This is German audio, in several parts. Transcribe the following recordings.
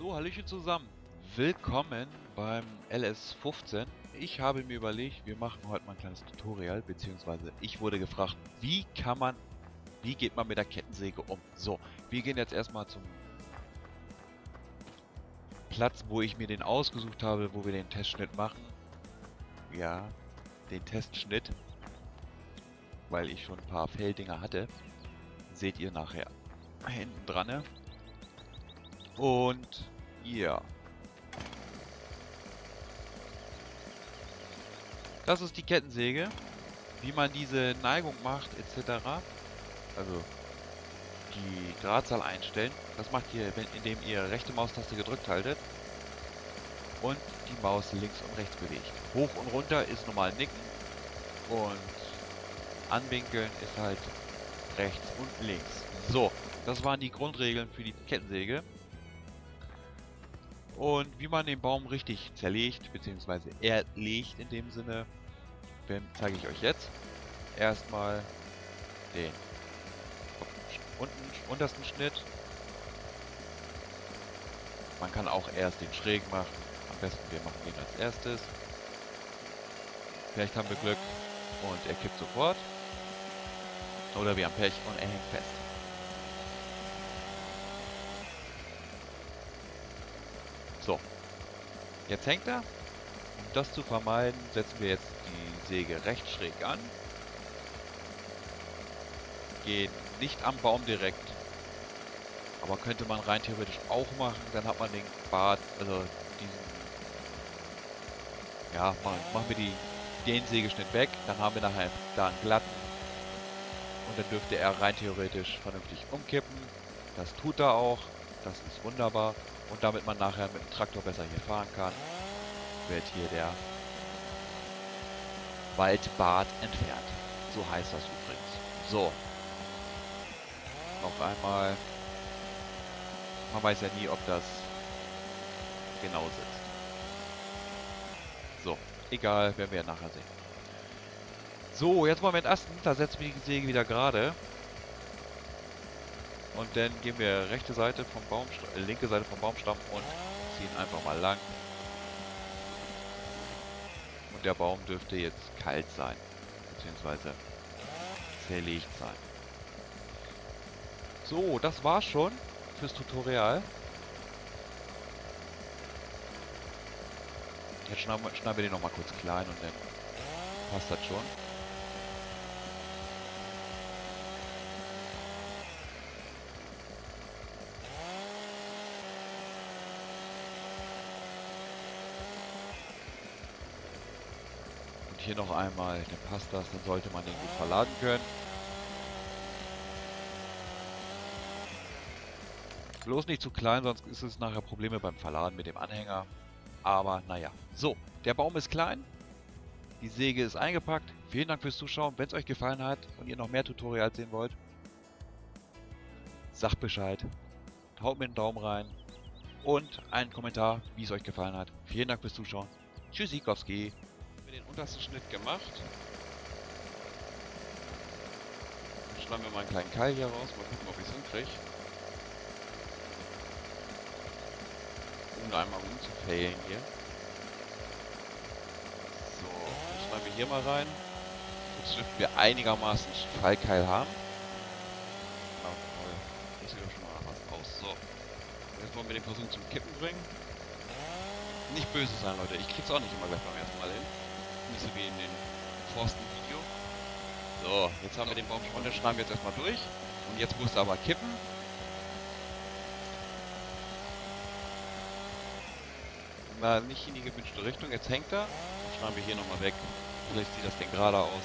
So, Hallöchen zusammen. Willkommen beim LS15. Ich habe mir überlegt, wir machen heute mal ein kleines Tutorial, beziehungsweise ich wurde gefragt, wie kann man, wie geht man mit der Kettensäge um? So, wir gehen jetzt erstmal zum Platz, wo ich mir den ausgesucht habe, wo wir den Testschnitt machen. Ja, den Testschnitt, weil ich schon ein paar Fehldinger hatte. Seht ihr nachher hinten dran. Ne? Und ja. Das ist die Kettensäge. Wie man diese Neigung macht, etc. Also die Gradzahl einstellen. Das macht ihr, indem ihr rechte Maustaste gedrückt haltet und die Maus links und rechts bewegt. Hoch und runter ist normal nicken und anwinkeln ist halt rechts und links. So, das waren die Grundregeln für die Kettensäge. Und wie man den Baum richtig zerlegt, beziehungsweise erlegt in dem Sinne, zeige ich euch jetzt. Erstmal den unten, untersten Schnitt. Man kann auch erst den schräg machen. Am besten wir machen den als erstes. Vielleicht haben wir Glück und er kippt sofort. Oder wir haben Pech und er hängt fest. So. Jetzt hängt er. Um das zu vermeiden, setzen wir jetzt die Säge recht schräg an. Gehen nicht am Baum direkt. Aber könnte man rein theoretisch auch machen. Dann hat man den Bart, also diesen... Ja, machen, machen wir die, den Sägeschnitt weg. Dann haben wir nachher da einen glatten. Und dann dürfte er rein theoretisch vernünftig umkippen. Das tut er auch. Das ist wunderbar. Und damit man nachher mit dem Traktor besser hier fahren kann, wird hier der Waldbad entfernt. So heißt das übrigens. So. Noch einmal. Man weiß ja nie, ob das genau sitzt. So. Egal, werden wir ja nachher sehen. So, jetzt mal mit Asten. Da setzen wir die Säge wieder gerade. Und dann gehen wir rechte Seite vom Baumstamm, linke Seite vom Baumstamm und ziehen einfach mal lang. Und der Baum dürfte jetzt kalt sein. Beziehungsweise zerlegt sein. So, das war's schon fürs Tutorial. Jetzt schneiden wir den nochmal kurz klein und dann passt das schon. Hier noch einmal, dann passt das, dann sollte man den gut verladen können. Bloß nicht zu klein, sonst ist es nachher Probleme beim Verladen mit dem Anhänger. Aber naja. So, der Baum ist klein. Die Säge ist eingepackt. Vielen Dank fürs Zuschauen. Wenn es euch gefallen hat und ihr noch mehr Tutorials sehen wollt, sagt Bescheid. Haut mir einen Daumen rein. Und einen Kommentar, wie es euch gefallen hat. Vielen Dank fürs Zuschauen. Tschüssikowski wir den untersten Schnitt gemacht. Dann schneiden wir mal einen kleinen Keil hier raus. Mal gucken, ob ich es hinkriege. Um da einmal umzufällen hier. So, dann schneiden wir hier mal rein. Jetzt dürften wir einigermaßen Fallkeil haben. Genau, toll. Das sieht doch schon mal was aus. So. Jetzt wollen wir den versuchen zum Kippen bringen. Nicht böse sein, Leute. Ich krieg's auch nicht immer gleich beim ersten Mal hin nicht so wie in den Forsten-Video. So, jetzt haben wir den Baum schon, den schneiden wir jetzt erstmal durch. Und jetzt muss er aber kippen. Na, nicht in die gewünschte Richtung. Jetzt hängt er. Dann schneiden wir hier nochmal weg. Vielleicht sieht das Ding gerade aus.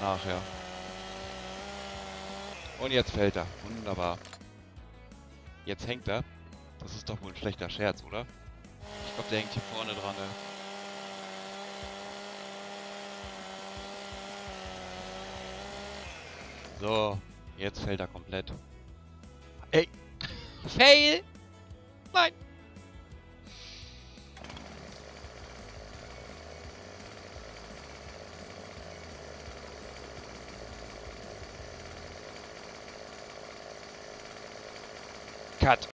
Nachher. Und jetzt fällt er. Wunderbar. Jetzt hängt er. Das ist doch wohl ein schlechter Scherz, oder? Ich glaube, der hängt hier vorne dran. Ne? So, jetzt fällt er komplett. Ey! Fail! Nein! Cut.